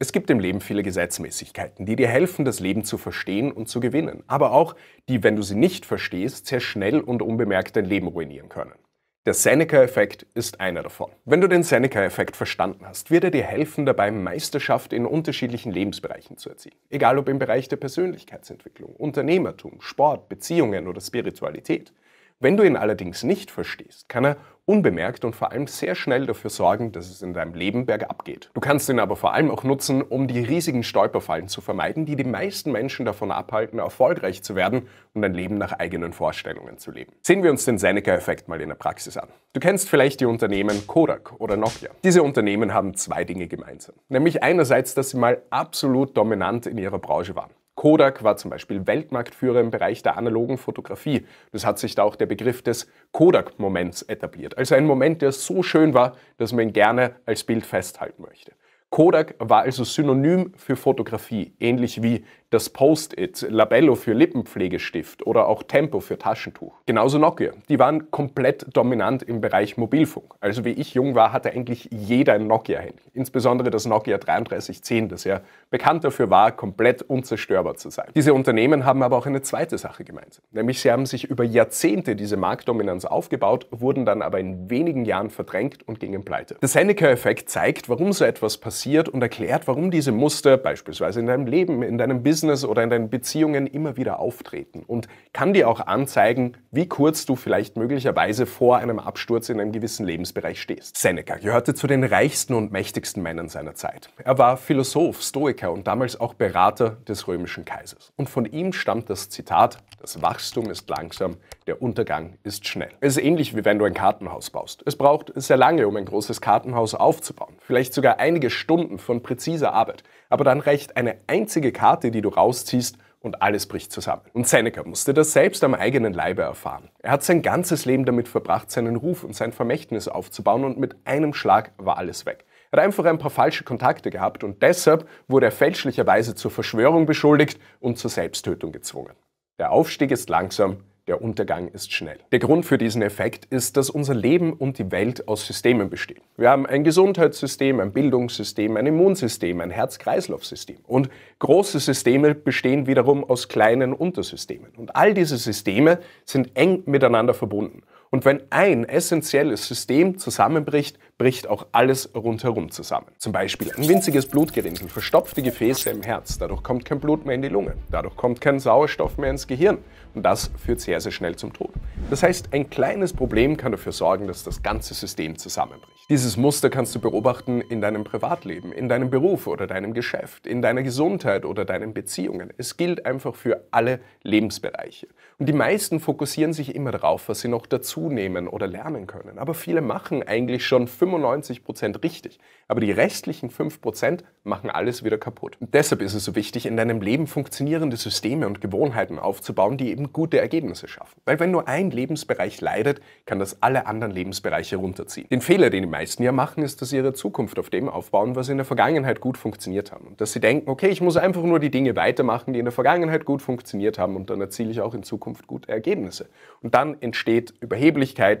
Es gibt im Leben viele Gesetzmäßigkeiten, die dir helfen, das Leben zu verstehen und zu gewinnen, aber auch die, wenn du sie nicht verstehst, sehr schnell und unbemerkt dein Leben ruinieren können. Der Seneca-Effekt ist einer davon. Wenn du den Seneca-Effekt verstanden hast, wird er dir helfen, dabei Meisterschaft in unterschiedlichen Lebensbereichen zu erzielen. Egal ob im Bereich der Persönlichkeitsentwicklung, Unternehmertum, Sport, Beziehungen oder Spiritualität. Wenn du ihn allerdings nicht verstehst, kann er unbemerkt und vor allem sehr schnell dafür sorgen, dass es in deinem Leben bergab geht. Du kannst ihn aber vor allem auch nutzen, um die riesigen Stolperfallen zu vermeiden, die die meisten Menschen davon abhalten, erfolgreich zu werden und ein Leben nach eigenen Vorstellungen zu leben. Sehen wir uns den Seneca-Effekt mal in der Praxis an. Du kennst vielleicht die Unternehmen Kodak oder Nokia. Diese Unternehmen haben zwei Dinge gemeinsam. Nämlich einerseits, dass sie mal absolut dominant in ihrer Branche waren. Kodak war zum Beispiel Weltmarktführer im Bereich der analogen Fotografie. Das hat sich da auch der Begriff des Kodak-Moments etabliert. Also ein Moment, der so schön war, dass man ihn gerne als Bild festhalten möchte. Kodak war also synonym für Fotografie, ähnlich wie das Post-it, Labello für Lippenpflegestift oder auch Tempo für Taschentuch. Genauso Nokia. Die waren komplett dominant im Bereich Mobilfunk. Also wie ich jung war, hatte eigentlich jeder ein Nokia-Handy. Insbesondere das Nokia 3310, das ja bekannt dafür war, komplett unzerstörbar zu sein. Diese Unternehmen haben aber auch eine zweite Sache gemeinsam. Nämlich sie haben sich über Jahrzehnte diese Marktdominanz aufgebaut, wurden dann aber in wenigen Jahren verdrängt und gingen pleite. Der Seneca-Effekt zeigt, warum so etwas passiert und erklärt, warum diese Muster beispielsweise in deinem Leben, in deinem Business, Business oder in deinen Beziehungen immer wieder auftreten und kann dir auch anzeigen, wie kurz du vielleicht möglicherweise vor einem Absturz in einem gewissen Lebensbereich stehst. Seneca gehörte zu den reichsten und mächtigsten Männern seiner Zeit. Er war Philosoph, Stoiker und damals auch Berater des römischen Kaisers. Und von ihm stammt das Zitat, das Wachstum ist langsam, der Untergang ist schnell. Es ist ähnlich wie wenn du ein Kartenhaus baust. Es braucht sehr lange, um ein großes Kartenhaus aufzubauen. Vielleicht sogar einige Stunden von präziser Arbeit. Aber dann reicht eine einzige Karte, die du rausziehst, und alles bricht zusammen. Und Seneca musste das selbst am eigenen Leibe erfahren. Er hat sein ganzes Leben damit verbracht, seinen Ruf und sein Vermächtnis aufzubauen und mit einem Schlag war alles weg. Er hat einfach ein paar falsche Kontakte gehabt und deshalb wurde er fälschlicherweise zur Verschwörung beschuldigt und zur Selbsttötung gezwungen. Der Aufstieg ist langsam, der Untergang ist schnell. Der Grund für diesen Effekt ist, dass unser Leben und die Welt aus Systemen bestehen. Wir haben ein Gesundheitssystem, ein Bildungssystem, ein Immunsystem, ein Herz-Kreislauf-System. Und große Systeme bestehen wiederum aus kleinen Untersystemen. Und all diese Systeme sind eng miteinander verbunden. Und wenn ein essentielles System zusammenbricht, bricht auch alles rundherum zusammen. Zum Beispiel ein winziges Blutgerinnsel verstopft die Gefäße im Herz. Dadurch kommt kein Blut mehr in die Lunge. Dadurch kommt kein Sauerstoff mehr ins Gehirn. Und das führt sehr, sehr schnell zum Tod. Das heißt, ein kleines Problem kann dafür sorgen, dass das ganze System zusammenbricht. Dieses Muster kannst du beobachten in deinem Privatleben, in deinem Beruf oder deinem Geschäft, in deiner Gesundheit oder deinen Beziehungen. Es gilt einfach für alle Lebensbereiche. Und die meisten fokussieren sich immer darauf, was sie noch dazu nehmen oder lernen können. Aber viele machen eigentlich schon 95 Prozent richtig. Aber die restlichen 5 Prozent machen alles wieder kaputt. Und deshalb ist es so wichtig, in deinem Leben funktionierende Systeme und Gewohnheiten aufzubauen, die eben gute Ergebnisse schaffen. Weil wenn nur ein Lebensbereich leidet, kann das alle anderen Lebensbereiche runterziehen. Den Fehler, den die meisten ja machen, ist, dass sie ihre Zukunft auf dem aufbauen, was in der Vergangenheit gut funktioniert haben. Und dass sie denken, okay, ich muss einfach nur die Dinge weitermachen, die in der Vergangenheit gut funktioniert haben und dann erziele ich auch in Zukunft gute Ergebnisse. Und dann entsteht Überheblichkeit,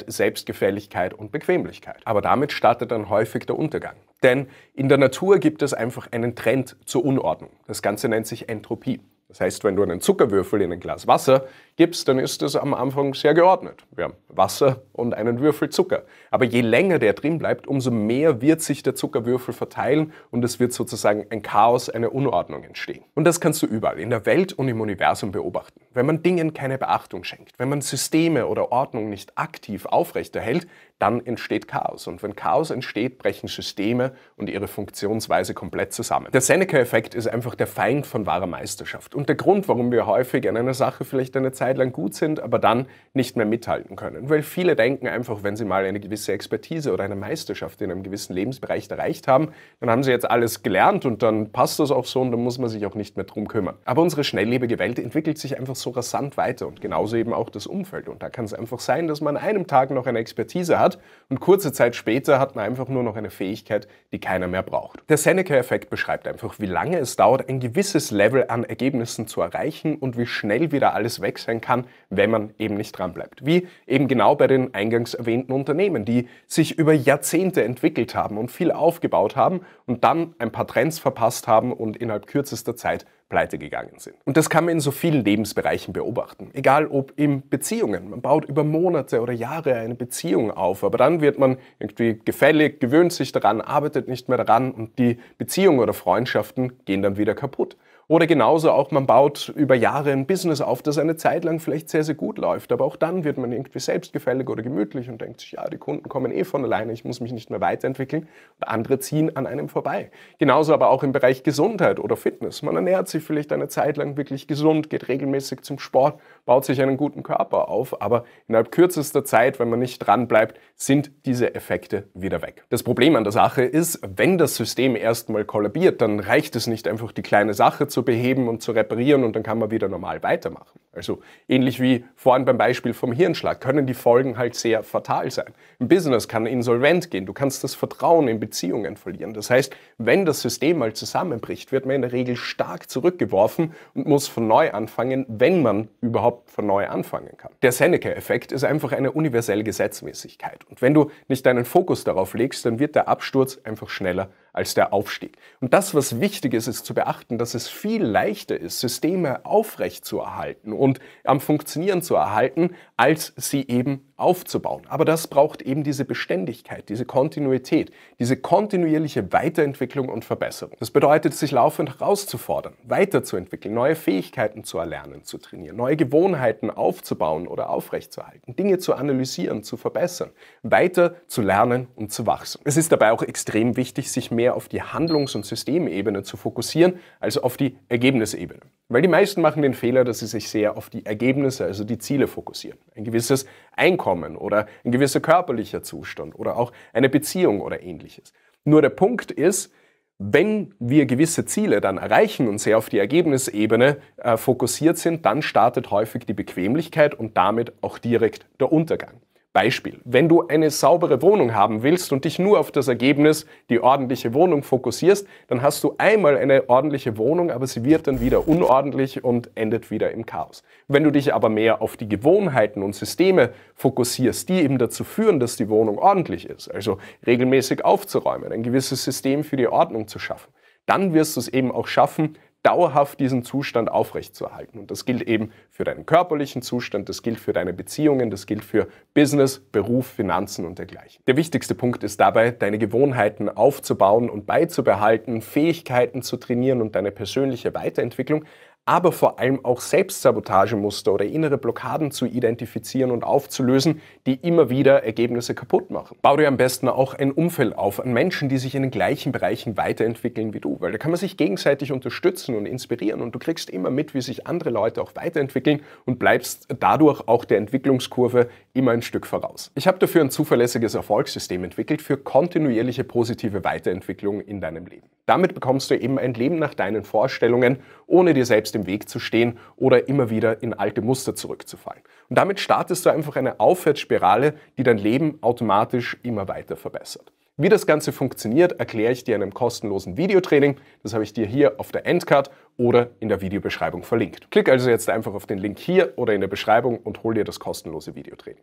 Selbstgefälligkeit und Bequemlichkeit. Aber damit startet dann häufig der Untergang. Denn in der Natur gibt es einfach einen Trend zur Unordnung. Das Ganze nennt sich Entropie. Das heißt, wenn du einen Zuckerwürfel in ein Glas Wasser gibst, dann ist es am Anfang sehr geordnet. Wir haben Wasser und einen Würfel Zucker. Aber je länger der drin bleibt, umso mehr wird sich der Zuckerwürfel verteilen und es wird sozusagen ein Chaos, eine Unordnung entstehen. Und das kannst du überall in der Welt und im Universum beobachten. Wenn man Dingen keine Beachtung schenkt, wenn man Systeme oder Ordnung nicht aktiv aufrechterhält, dann entsteht Chaos. Und wenn Chaos entsteht, brechen Systeme und ihre Funktionsweise komplett zusammen. Der Seneca-Effekt ist einfach der Feind von wahrer Meisterschaft und der Grund, warum wir häufig an einer Sache vielleicht eine Zeit lang gut sind, aber dann nicht mehr mithalten können. Weil viele denken einfach, wenn sie mal eine gewisse Expertise oder eine Meisterschaft in einem gewissen Lebensbereich erreicht haben, dann haben sie jetzt alles gelernt und dann passt das auch so und dann muss man sich auch nicht mehr drum kümmern. Aber unsere schnelllebige Welt entwickelt sich einfach so rasant weiter und genauso eben auch das Umfeld. Und da kann es einfach sein, dass man an einem Tag noch eine Expertise hat, hat und kurze Zeit später hat man einfach nur noch eine Fähigkeit, die keiner mehr braucht. Der Seneca-Effekt beschreibt einfach, wie lange es dauert, ein gewisses Level an Ergebnissen zu erreichen und wie schnell wieder alles weg sein kann, wenn man eben nicht dranbleibt. Wie eben genau bei den eingangs erwähnten Unternehmen, die sich über Jahrzehnte entwickelt haben und viel aufgebaut haben und dann ein paar Trends verpasst haben und innerhalb kürzester Zeit pleite gegangen sind. Und das kann man in so vielen Lebensbereichen beobachten. Egal ob in Beziehungen. Man baut über Monate oder Jahre eine Beziehung auf, aber dann wird man irgendwie gefällig, gewöhnt sich daran, arbeitet nicht mehr daran und die Beziehungen oder Freundschaften gehen dann wieder kaputt. Oder genauso auch, man baut über Jahre ein Business auf, das eine Zeit lang vielleicht sehr, sehr gut läuft. Aber auch dann wird man irgendwie selbstgefällig oder gemütlich und denkt sich, ja, die Kunden kommen eh von alleine, ich muss mich nicht mehr weiterentwickeln. Und andere ziehen an einem vorbei. Genauso aber auch im Bereich Gesundheit oder Fitness. Man ernährt sich vielleicht eine Zeit lang wirklich gesund, geht regelmäßig zum Sport, baut sich einen guten Körper auf. Aber innerhalb kürzester Zeit, wenn man nicht dran bleibt, sind diese Effekte wieder weg. Das Problem an der Sache ist, wenn das System erstmal kollabiert, dann reicht es nicht einfach die kleine Sache zu beheben und zu reparieren und dann kann man wieder normal weitermachen. Also ähnlich wie vorhin beim Beispiel vom Hirnschlag können die Folgen halt sehr fatal sein. Im Business kann insolvent gehen, du kannst das Vertrauen in Beziehungen verlieren. Das heißt, wenn das System mal zusammenbricht, wird man in der Regel stark zurückgeworfen und muss von neu anfangen, wenn man überhaupt von neu anfangen kann. Der Seneca-Effekt ist einfach eine universelle Gesetzmäßigkeit. Und wenn du nicht deinen Fokus darauf legst, dann wird der Absturz einfach schneller als der Aufstieg. Und das, was wichtig ist, ist zu beachten, dass es viel leichter ist, Systeme aufrecht zu erhalten und am Funktionieren zu erhalten, als sie eben aufzubauen. Aber das braucht eben diese Beständigkeit, diese Kontinuität, diese kontinuierliche Weiterentwicklung und Verbesserung. Das bedeutet, sich laufend herauszufordern, weiterzuentwickeln, neue Fähigkeiten zu erlernen, zu trainieren, neue Gewohnheiten aufzubauen oder aufrechtzuerhalten, Dinge zu analysieren, zu verbessern, weiter zu lernen und zu wachsen. Es ist dabei auch extrem wichtig, sich mehr auf die Handlungs- und Systemebene zu fokussieren, als auf die Ergebnisebene. Weil die meisten machen den Fehler, dass sie sich sehr auf die Ergebnisse, also die Ziele fokussieren. Ein gewisses Einkommen oder ein gewisser körperlicher Zustand oder auch eine Beziehung oder ähnliches. Nur der Punkt ist, wenn wir gewisse Ziele dann erreichen und sehr auf die Ergebnisebene äh, fokussiert sind, dann startet häufig die Bequemlichkeit und damit auch direkt der Untergang. Beispiel, wenn du eine saubere Wohnung haben willst und dich nur auf das Ergebnis, die ordentliche Wohnung fokussierst, dann hast du einmal eine ordentliche Wohnung, aber sie wird dann wieder unordentlich und endet wieder im Chaos. Wenn du dich aber mehr auf die Gewohnheiten und Systeme fokussierst, die eben dazu führen, dass die Wohnung ordentlich ist, also regelmäßig aufzuräumen, ein gewisses System für die Ordnung zu schaffen, dann wirst du es eben auch schaffen, dauerhaft diesen Zustand aufrechtzuerhalten. Und das gilt eben für deinen körperlichen Zustand, das gilt für deine Beziehungen, das gilt für Business, Beruf, Finanzen und dergleichen. Der wichtigste Punkt ist dabei, deine Gewohnheiten aufzubauen und beizubehalten, Fähigkeiten zu trainieren und deine persönliche Weiterentwicklung, aber vor allem auch Selbstsabotagemuster oder innere Blockaden zu identifizieren und aufzulösen, die immer wieder Ergebnisse kaputt machen. Bau dir am besten auch ein Umfeld auf an Menschen, die sich in den gleichen Bereichen weiterentwickeln wie du, weil da kann man sich gegenseitig unterstützen und inspirieren und du kriegst immer mit, wie sich andere Leute auch weiterentwickeln und bleibst dadurch auch der Entwicklungskurve immer ein Stück voraus. Ich habe dafür ein zuverlässiges Erfolgssystem entwickelt für kontinuierliche positive Weiterentwicklung in deinem Leben. Damit bekommst du eben ein Leben nach deinen Vorstellungen, ohne dir selbst im Weg zu stehen oder immer wieder in alte Muster zurückzufallen. Und damit startest du einfach eine Aufwärtsspirale, die dein Leben automatisch immer weiter verbessert. Wie das Ganze funktioniert, erkläre ich dir in einem kostenlosen Videotraining. Das habe ich dir hier auf der Endcard oder in der Videobeschreibung verlinkt. Klick also jetzt einfach auf den Link hier oder in der Beschreibung und hol dir das kostenlose Videotraining.